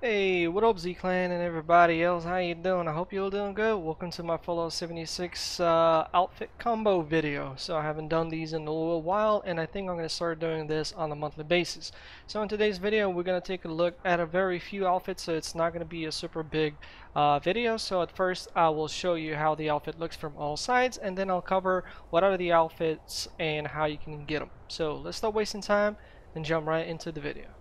Hey, what up Z-Clan and everybody else, how you doing? I hope you're all doing good. Welcome to my Fallout 76 uh, outfit combo video. So I haven't done these in a little while and I think I'm going to start doing this on a monthly basis. So in today's video we're going to take a look at a very few outfits so it's not going to be a super big uh, video. So at first I will show you how the outfit looks from all sides and then I'll cover what are the outfits and how you can get them. So let's stop wasting time and jump right into the video.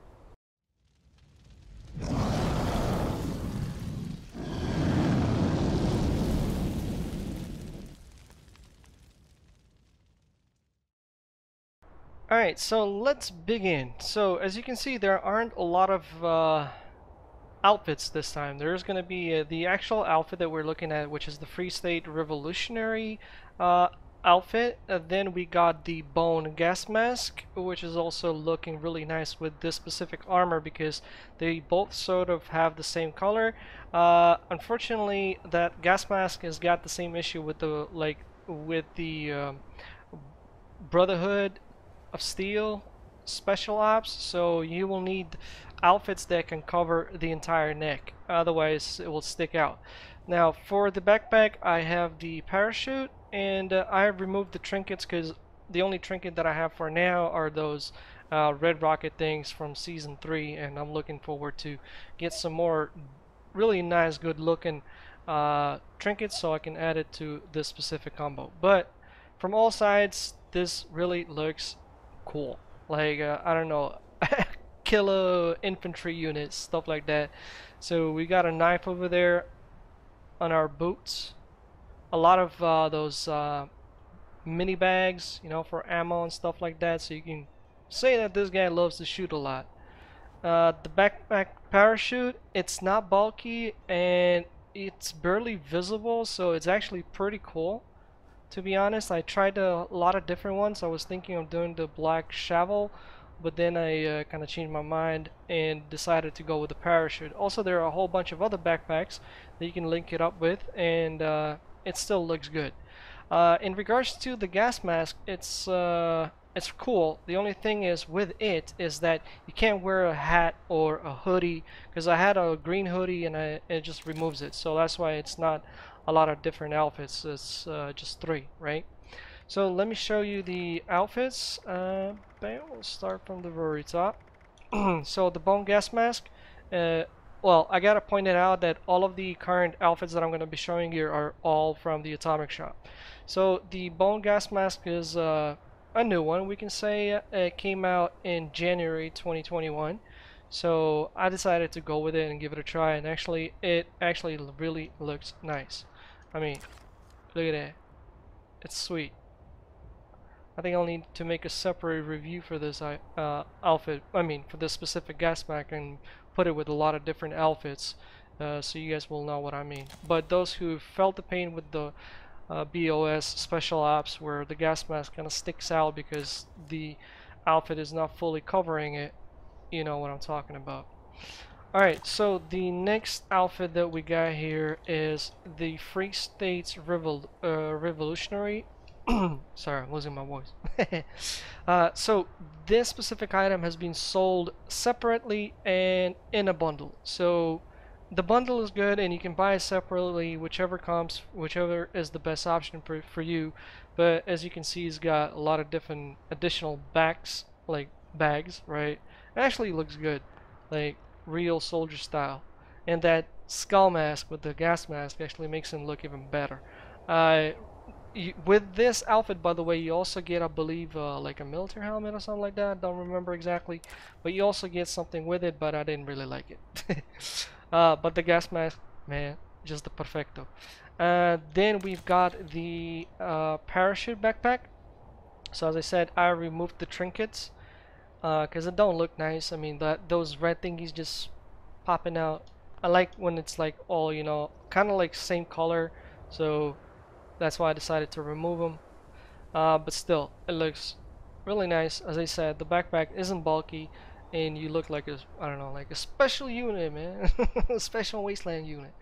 Alright, so let's begin. So as you can see there aren't a lot of uh, outfits this time. There's going to be uh, the actual outfit that we're looking at which is the Free State Revolutionary uh, outfit. Uh, then we got the Bone Gas Mask which is also looking really nice with this specific armor because they both sort of have the same color. Uh, unfortunately that gas mask has got the same issue with the like with the um, Brotherhood of steel special ops so you will need outfits that can cover the entire neck. Otherwise it will stick out. Now for the backpack I have the parachute and uh, I have removed the trinkets because the only trinket that I have for now are those uh, red rocket things from season 3 and I'm looking forward to get some more really nice good looking uh, trinkets so I can add it to this specific combo. But from all sides this really looks cool. Like, uh, I don't know, killer infantry units, stuff like that. So we got a knife over there on our boots. A lot of uh, those uh, mini bags, you know, for ammo and stuff like that. So you can say that this guy loves to shoot a lot. Uh, the backpack parachute, it's not bulky and it's barely visible, so it's actually pretty cool to be honest. I tried a lot of different ones. I was thinking of doing the black shovel, but then I uh, kind of changed my mind and decided to go with the parachute. Also, there are a whole bunch of other backpacks that you can link it up with, and uh, it still looks good. Uh, in regards to the gas mask, it's uh, it's cool. The only thing is with it is that you can't wear a hat or a hoodie because I had a green hoodie and I, it just removes it. So that's why it's not a lot of different outfits. It's uh, just three, right? So let me show you the outfits. Uh, bam, we'll start from the very top. so the bone gas mask. Uh, well, I gotta point it out that all of the current outfits that I'm gonna be showing you are all from the Atomic Shop. So the bone gas mask is uh, a new one. We can say it came out in January 2021 so I decided to go with it and give it a try and actually it actually really looks nice I mean, look at that. It's sweet. I think I'll need to make a separate review for this uh, outfit. I mean, for this specific gas mask and put it with a lot of different outfits, uh, so you guys will know what I mean. But those who felt the pain with the uh, BOS special ops, where the gas mask kind of sticks out because the outfit is not fully covering it, you know what I'm talking about. Alright, so the next outfit that we got here is the Free States Revol uh, Revolutionary. Sorry, I'm losing my voice. uh, so this specific item has been sold separately and in a bundle. So the bundle is good and you can buy it separately, whichever comes, whichever is the best option for, for you. But as you can see, it's got a lot of different additional backs, like bags, right? Actually looks good. Like real soldier style. And that skull mask with the gas mask actually makes him look even better. Uh, with this outfit, by the way, you also get, I believe, uh, like a military helmet or something like that. I don't remember exactly. But you also get something with it, but I didn't really like it. uh, but the gas mask, man, just the perfecto. Uh, then we've got the uh, parachute backpack. So as I said, I removed the trinkets because uh, it don't look nice. I mean, that those red thingies just popping out. I like when it's like all you know, kind of like same color. So that's why I decided to remove them. Uh, but still, it looks really nice. As I said, the backpack isn't bulky, and you look like a I don't know, like a special unit, man, a special wasteland unit.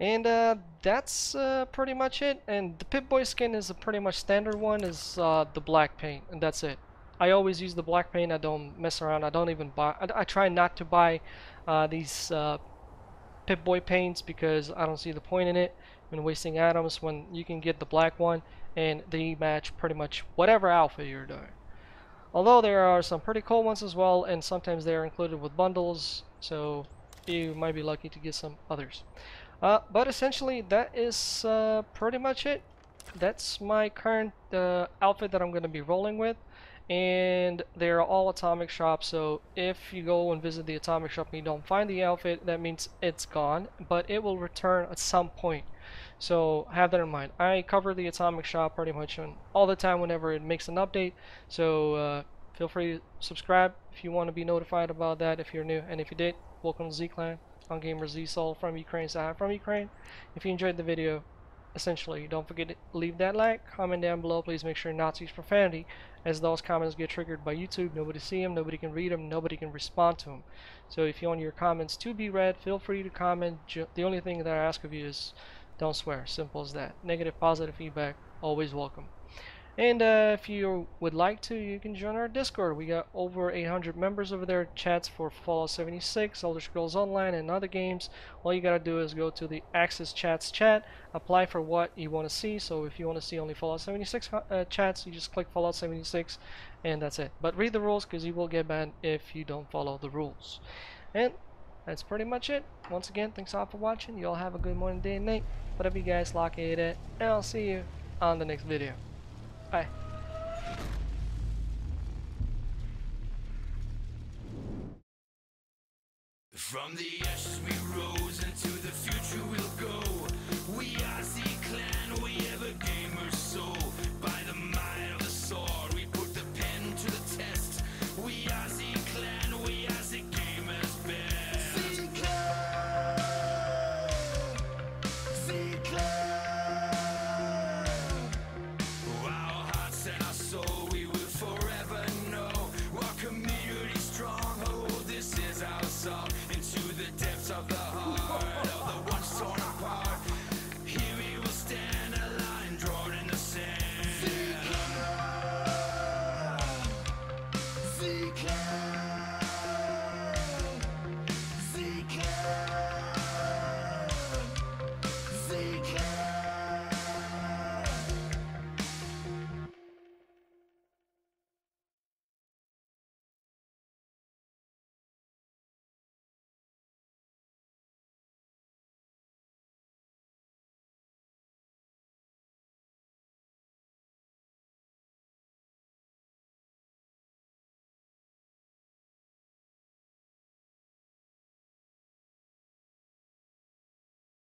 And uh, that's uh, pretty much it. And the Pip-Boy skin is a pretty much standard one. Is uh, the black paint, and that's it. I always use the black paint. I don't mess around. I don't even buy. I, I try not to buy uh, these uh, Pip-Boy paints because I don't see the point in it when wasting atoms when you can get the black one and they match pretty much whatever outfit you're doing. Although there are some pretty cool ones as well and sometimes they're included with bundles so you might be lucky to get some others. Uh, but essentially that is uh, pretty much it. That's my current uh, outfit that I'm going to be rolling with and they're all atomic shops so if you go and visit the atomic shop and you don't find the outfit that means it's gone but it will return at some point. So have that in mind. I cover the atomic shop pretty much all the time whenever it makes an update so uh, feel free to subscribe if you want to be notified about that if you're new. And if you did welcome to Z-Clan on Gamer Z Soul from Ukraine so from Ukraine. If you enjoyed the video essentially don't forget to leave that like comment down below. Please make sure not to use profanity as those comments get triggered by YouTube. Nobody see them nobody can read them nobody can respond to them so if you want your comments to be read feel free to comment. The only thing that I ask of you is don't swear. Simple as that. Negative positive feedback always welcome and uh, if you would like to, you can join our Discord. We got over 800 members over there. Chats for Fallout 76, Elder Scrolls Online, and other games. All you gotta do is go to the Access Chats chat, apply for what you want to see. So if you want to see only Fallout 76 uh, chats, you just click Fallout 76, and that's it. But read the rules because you will get banned if you don't follow the rules. And that's pretty much it. Once again, thanks all for watching. You all have a good morning, day, and night. Whatever you guys like it at, and I'll see you on the next video. Bye. From the